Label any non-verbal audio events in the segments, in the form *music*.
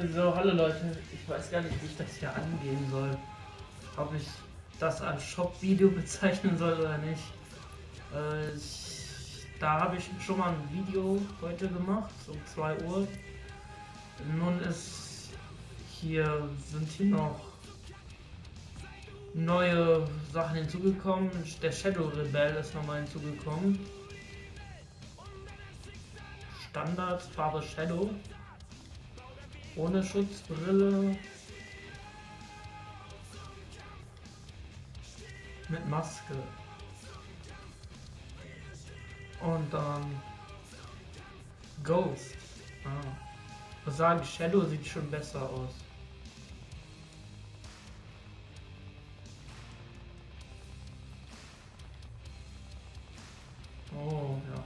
Also, hallo Leute, ich weiß gar nicht, wie ich das hier angehen soll. Ob ich das als Shop-Video *laughs* bezeichnen soll oder nicht. Äh, ich, da habe ich schon mal ein Video heute gemacht, um 2 Uhr. Nun ist hier, sind hier noch neue Sachen hinzugekommen. Der Shadow Rebel ist nochmal hinzugekommen. Standard Farbe Shadow. Ohne Schutzbrille. Mit Maske. Und dann Ghost. Ah. Ich sagen, Shadow sieht schon besser aus. Oh, ja.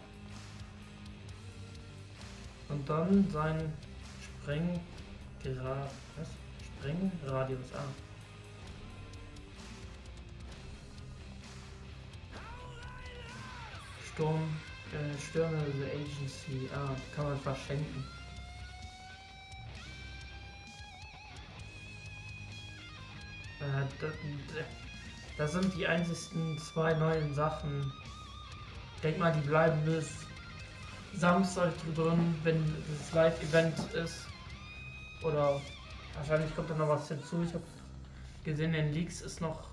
Und dann sein Spreng Gera was? Sprengradius ah. Sturm, äh, Stürme the Agency, ah, kann man verschenken. Äh, das, das sind die einzigsten zwei neuen Sachen. Ich denke mal, die bleiben bis Samstag drin, wenn das Live-Event ist. Oder wahrscheinlich kommt da noch was hinzu. Ich habe gesehen, in Leaks ist noch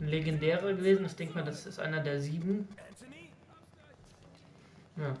ein legendärer gewesen. Ich denke mal, das ist einer der sieben. Ja.